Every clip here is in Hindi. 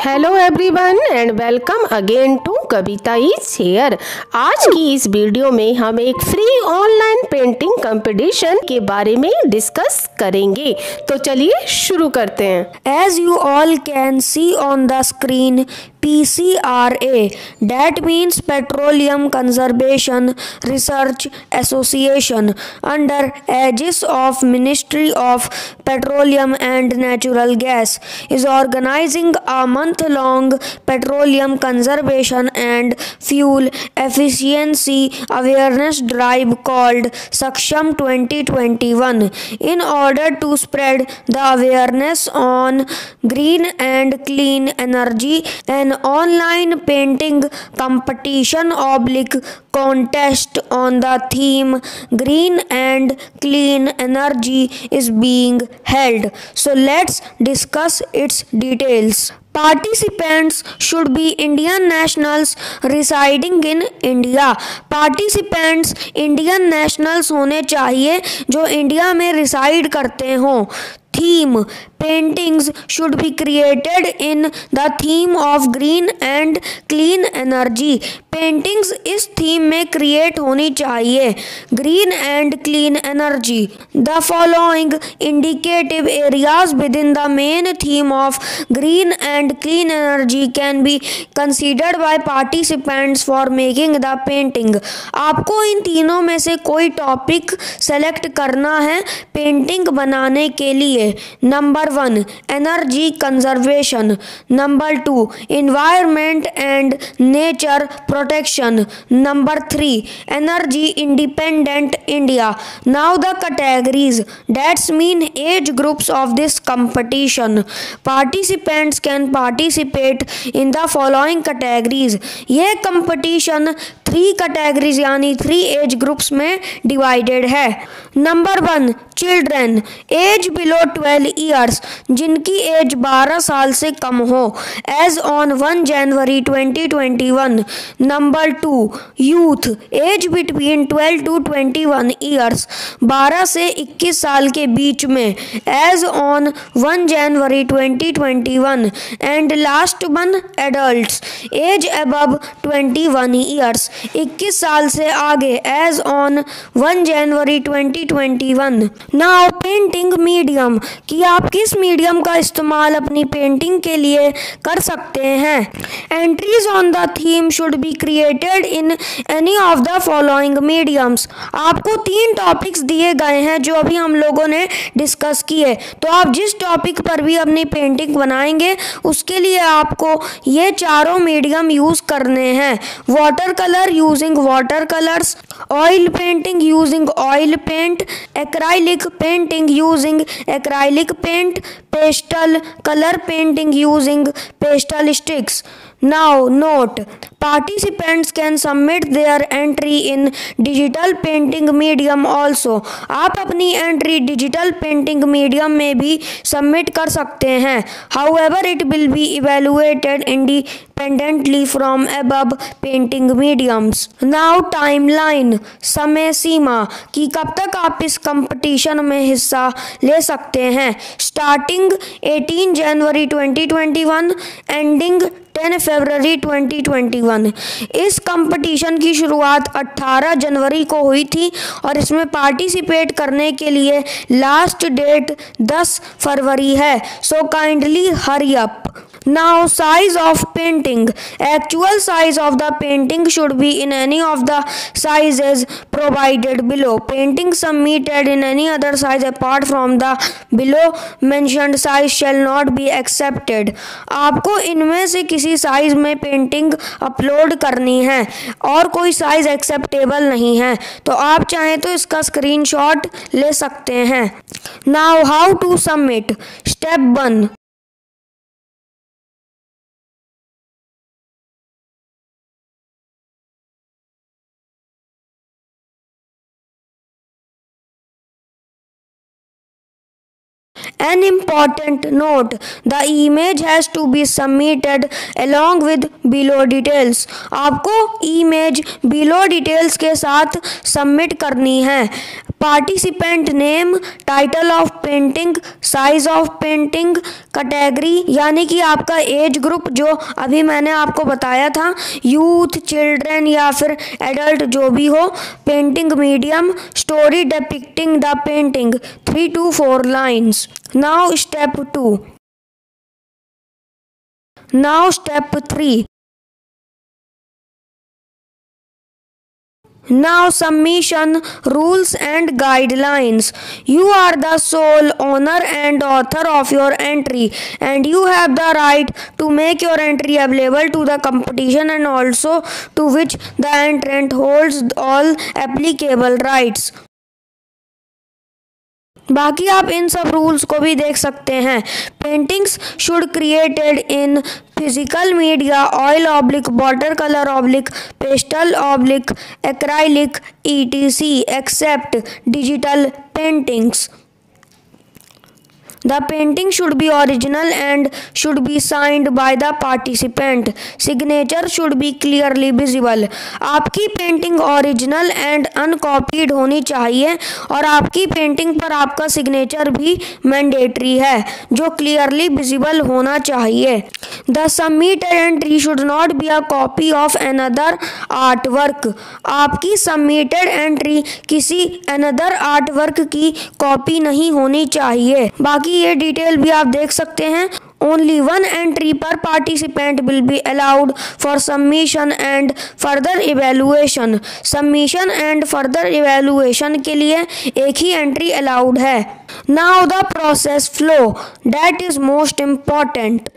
Hello everyone and welcome again to Kavita is share आज की इस वीडियो में हम एक फ्री ऑनलाइन पेंटिंग कंपटीशन के बारे में डिस्कस करेंगे तो चलिए शुरू करते हैं as you all can see on the screen PCRA that means Petroleum Conservation Research Association under aegis of Ministry of Petroleum and Natural Gas is organizing a month long petroleum conservation and fuel efficiency awareness drive called Saksham 2021 in order to spread the awareness on green and clean energy and online painting competition oblique contest on the theme green and clean energy is is held so let's discuss its details Participants should be Indian nationals residing in India. Participants Indian nationals होने चाहिए जो india में reside करते हों theme paintings should be created in the theme of green and clean energy paintings इस थीम में क्रिएट होनी चाहिए green and clean energy the following indicative areas within the main theme of green and clean energy can be considered by participants for making the painting आपको इन तीनों में से कोई टॉपिक सेलेक्ट करना है पेंटिंग बनाने के लिए number 1. Energy conservation. Number 2. Environment and nature protection. Number 3. Energy independent India. Now the categories, that's mean age groups of this competition. Participants can participate in the following categories. Yeh competition three categories यानी थ्री एज ग्रुप्स में डिवाइडेड है number one children age below twelve years जिनकी एज बारह साल से कम हो age on one January twenty twenty one number two youth age between twelve to twenty one years बारह से इक्कीस साल के बीच में age on one January twenty twenty one and last one adult age twenty one years 21 साल से आगे age on 1 January 2021 now painting medium कि आप किस मीडियम का इस्तेमाल अपनी पेंटिंग के लिए कर सकते हैं entries on the theme should be created in any of the following mediums आपको तीन टॉपिक्स दिए गए हैं जो अभी हम लोगों ने डिस्कस किए तो आप जिस टॉपिक पर भी अपनी पेंटिंग बनाएंगे उसके लिए आपको ये चारों मीडियम यूज़ करने हैं water colour using watercolors, oil painting using oil paint, acrylic painting using acrylic paint, pastel color painting using pastel sticks. Now note Participants can submit their entry in digital painting medium also. आप अपनी entry digital painting medium में भी submit कर सकते हैं However, it will be evaluated independently from above painting mediums. Now timeline समय सीमा कि कब तक आप इस कंपटीशन में हिस्सा ले सकते हैं starting 18 January 2021 ending 10 February 2021 one इस कंपटीशन की शुरुआत 18 जनवरी को हुई थी और इसमें पार्टिसिपेट करने के लिए लास्ट डेट 10 फरवरी है so kindly hurry up Now size of painting. Actual size of the painting should be in any of the sizes provided below. Painting submitted in any other size apart from the below mentioned size shall not be accepted. आपको इनमें से किसी साइज में पेंटिंग अपलोड करनी है और कोई साइज एक्सेप्टेबल नहीं है तो आप चाहें तो इसका स्क्रीनशॉट ले सकते हैं now how to submit step one An important note, the image has to be submitted along with below details. आपको image below details के साथ submit करनी है participant name title of painting size of painting category यानी कि आपका एज ग्रुप जो अभी मैंने आपको बताया था यूथ चिल्ड्रन या फिर एडल्ट जो भी हो painting medium story depicting the painting three two four lines now step two now step three Now, submission, rules, and guidelines. You are the sole owner and author of your entry, and you have the right to make your entry available to the competition and also to which the entrant holds all applicable rights. बाकी आप इन सब रूल्स को भी देख सकते हैं paintings should created in physical media oil oblique water colour oblique pastel oblique acrylic E T C except digital paintings the painting should be original and should be signed by the participant. Signature should be clearly visible. आपकी पेंटिंग ओरिजिनल एंड अनकॉपीड होनी चाहिए और आपकी पेंटिंग पर आपका सिग्नेचर भी मैंडेटरी है जो क्लियरली विजिबल होना चाहिए the submit entry should not be a copy of another art work आपकी सबमिटेड एंट्री किसी एनदर आर्ट वर्क की कॉपी नहीं होनी चाहिए बाकी ये डिटेल भी आप देख सकते हैं only one entry per participant will be allowed for submission and further evaluation submission and further evaluation के लिए एक ही entry allowed है now the process flow that is most important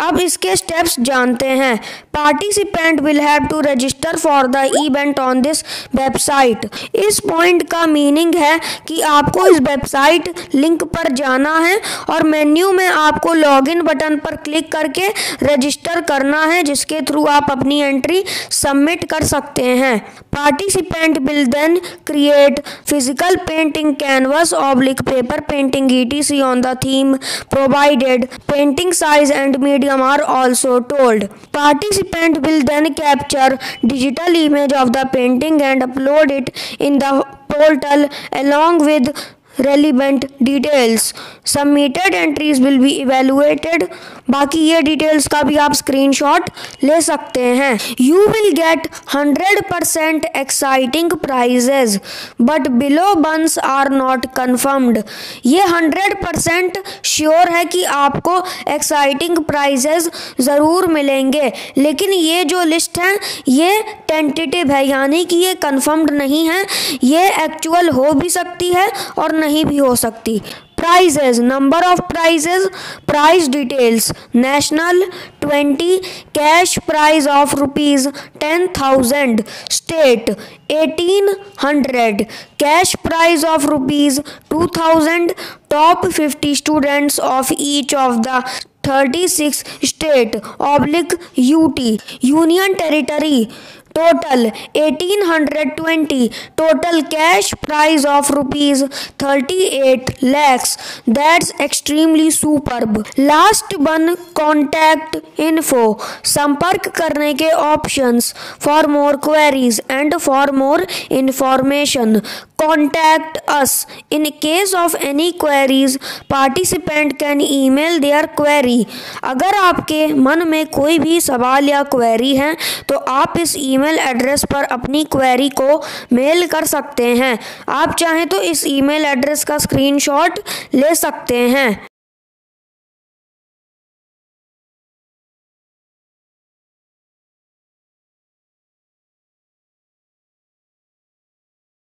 अब इसके स्टेप्स जानते हैं participant will have to register for the event on this website इस पॉइंट का मीनिंग है कि आपको इस वेबसाइट लिंक पर जाना है और मेन्यू में आपको इन बटन पर क्लिक करके रजिस्टर करना है जिसके थ्रू आप अपनी एंट्री सबमिट कर सकते हैं participant will then create physical painting canvas oblique paper painting E on the theme provided painting size and medium are also told participant paint will then capture digital image of the painting and upload it in the portal along with relevant details submitted entries will be evaluated बाकी ये डिटेल्स का भी आप स्क्रीन शॉट ले सकते हैं you will get hundred percent exciting prizes but below buns are not confirmed ये हंड्रेड परसेंट श्योर है कि आपको एक्साइटिंग प्राइजेज ज़रूर मिलेंगे लेकिन ये जो लिस्ट है ये टेंटेटिव है यानी कि ये कन्फर्म्ड नहीं है ये एक्चुअल हो भी सकती है और नहीं नहीं भी हो सकती prizes number of prizes prize details national twenty cash prize of rupees ten thousand state eighteen hundred cash prize of rupees two thousand top fifty students of each of the six state oblique UT union territory total eighteen hundred twenty total cash price of rupees thirty eight lakhs that's extremely superb last one contact info संपर्क करने के option for more queries and for more information contact us in case of any queries participant can email their query अगर आपके मन में कोई भी सवाल या क्वेरी है तो आप इस ईमेल ईमेल एड्रेस पर अपनी क्वेरी को मेल कर सकते हैं आप चाहें तो इस ईमेल एड्रेस का स्क्रीनशॉट ले सकते हैं